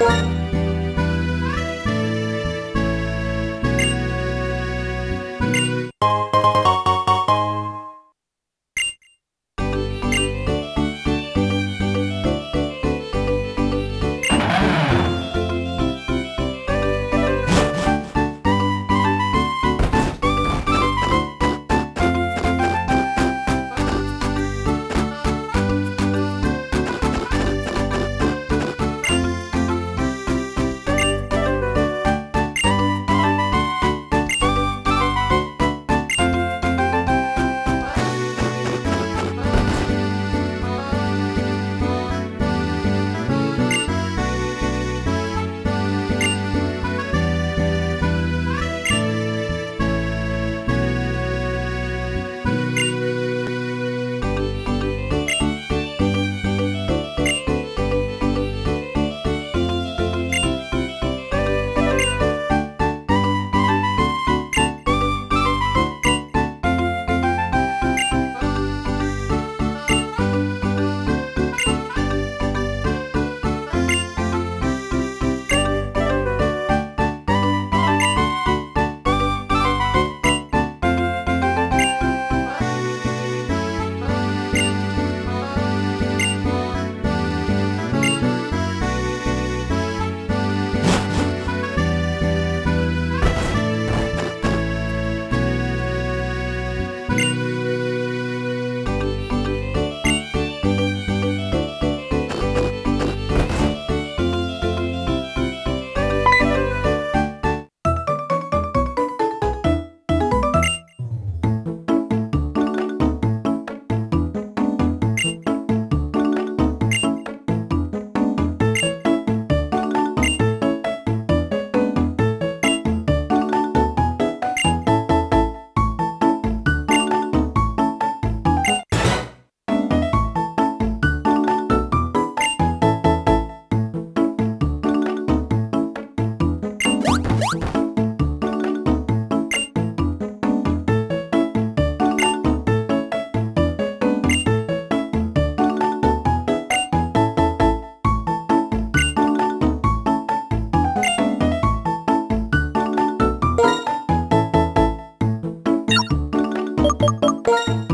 Bye. you